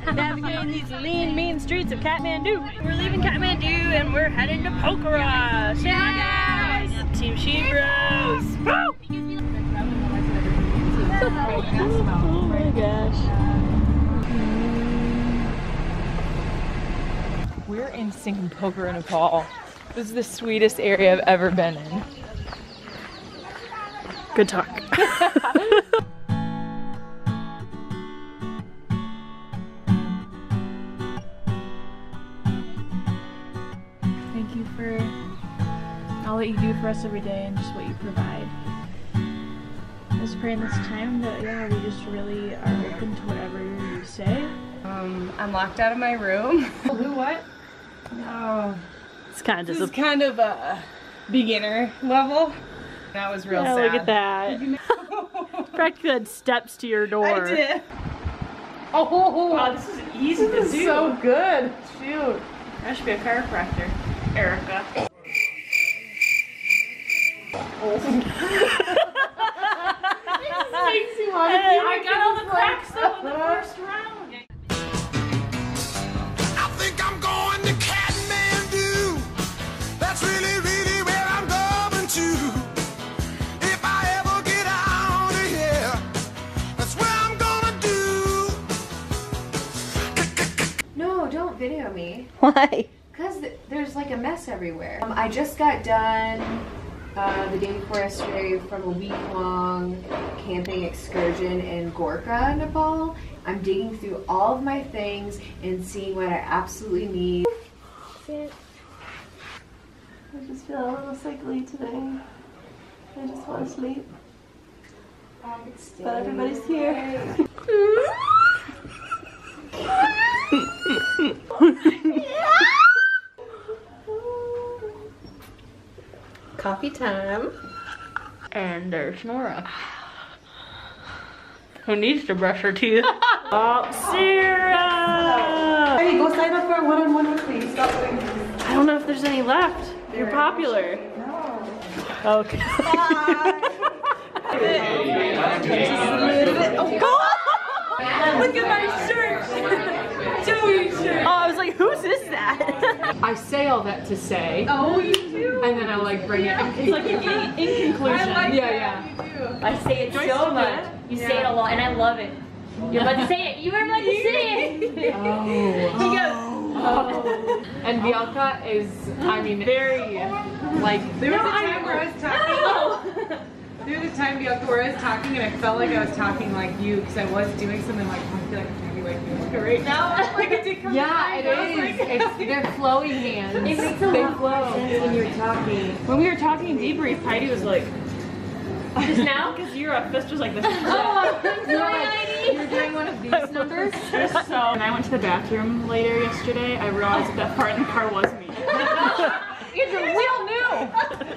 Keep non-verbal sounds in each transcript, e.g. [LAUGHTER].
[LAUGHS] Navigating these lean, mean streets of Kathmandu. We're leaving Kathmandu and we're heading to Pokhara. Say hi, guys. Team She Bros. Woo! oh my gosh. We're in Singham Pokhara, Nepal. This is the sweetest area I've ever been in. Good talk. [LAUGHS] Thank you for all that you do for us every day and just what you provide. Just pray in this time that yeah, we just really are open to whatever you say. Um, I'm locked out of my room. [LAUGHS] Who what? Oh, It's kind of this is disappointing. kind of a beginner level. That was real Yeah, sad. look at that. Practically [LAUGHS] had steps to your door. I did. Oh, [LAUGHS] Wow, this is easy to this is do. so good. Shoot. I should be a chiropractor. Erica. Makes you want I got all the cracks though in the first round. I think I'm going to Kathmandu. That's really, really where I'm going to. If I ever get out of here, that's where I'm gonna do. No, don't video me. Why? Because th- there's like a mess everywhere. Um, I just got done uh, the day before yesterday from a week long camping excursion in Gorkha, Nepal. I'm digging through all of my things and seeing what I absolutely need. I just feel a little sickly today. I just want to sleep. But everybody's here. [LAUGHS] [LAUGHS] Coffee time. And there's Nora. Who needs to brush her teeth? [LAUGHS] oh, Sarah! Hey, go sign up for a one-on-one with me. Stop doing this. I don't know if there's any left. You're popular. No. Okay. [LAUGHS] Look at my shirt! Joey's shirt! Oh, I was like, whose is that? I say all that to say. Oh, you do? And then I like bring it. It's like in, in conclusion. yeah, yeah. I say it so much. You say it a lot, and I love it. You're about to say it. You were about to say it. Oh. [LAUGHS] oh. And Bianca is, I mean, very like. There was a time where I was talking. There was a where I was talking and I felt like I was talking like you because I was doing something like I feel like I'm talking like Bianca right now. [LAUGHS] Like it did come Yeah, it to mind. I was like- It's they're flowing hands. It makes a they lot flow. more sense when you're talking. When we were talking in debrief, Heidi was like, Just now? because your fist was like this. [LAUGHS] Oh, I'm sorry, Heidi. You're doing one of these [LAUGHS] numbers. So, when I went to the bathroom later yesterday, I realized that, that part in the car was me. We all knew.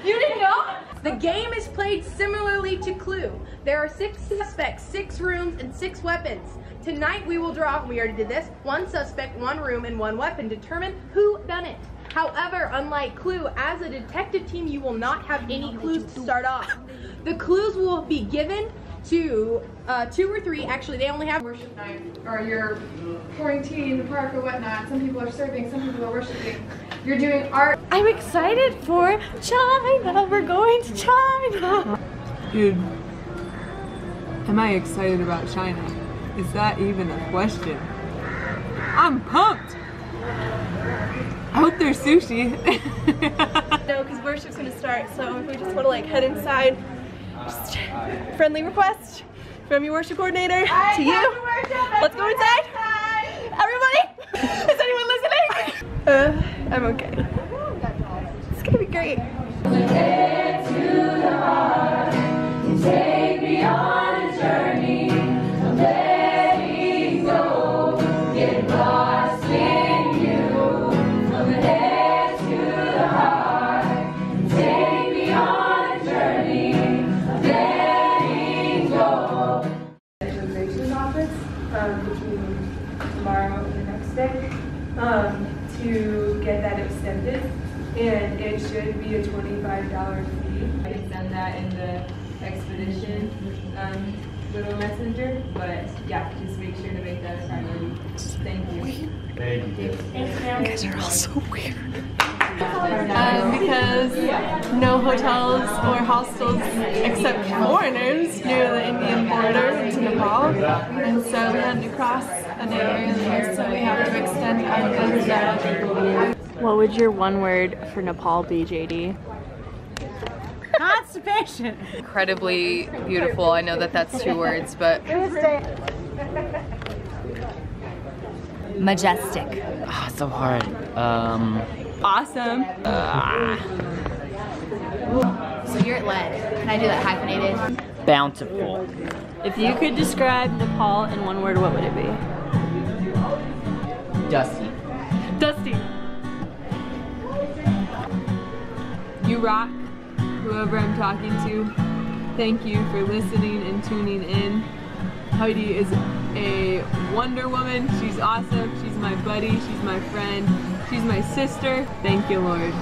You didn't know? The game is played similarly to Clue. There are six suspects, six rooms, and six weapons. Tonight we will draw, we already did this, one suspect, one room, and one weapon. Determine who done it. However, unlike Clue, as a detective team, you will not have any clues to start off. The clues will be given to uh, two or three. Actually, they only have worship night, or you're pouring tea in the park or whatnot. Some people are serving, some people are worshiping. You're doing art. I'm excited for China. We're going to China. Dude, am I excited about China? Is that even a question? I'm pumped! I hope there's sushi. [LAUGHS] No, because worship's gonna start, so if we just wanna like head inside, just friendly request from your worship coordinator to you. Let's go inside. Everybody, is anyone listening? Uh, I'm okay. It's gonna be great. um, between tomorrow and the next day um, to. And it should be a $25 fee. I can send that in the expedition. Um, little messenger, but yeah, just make sure to make that a priority. Thank you. You guys are all so weird. Um, because no hotels or hostels except foreigners near the Indian border into Nepal, and so we had to cross a day earlier, so we have to extend our visa. What would your one word for Nepal be, JD? Constipation. Incredibly beautiful. I know that that's two words, but Majestic. Ah, so hard. Um, Awesome. So you're at lead. Can I do that hyphenated? bountiful. If you could describe Nepal in one word, what would it be? Dusty. Dusty. Rock, whoever I'm talking to. Thank you for listening and tuning in. Heidi is a Wonder Woman. She's awesome. She's my buddy. She's my friend. She's my sister. Thank you, Lord.